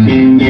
Oh,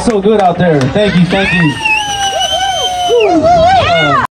so good out there. Thank you, thank you.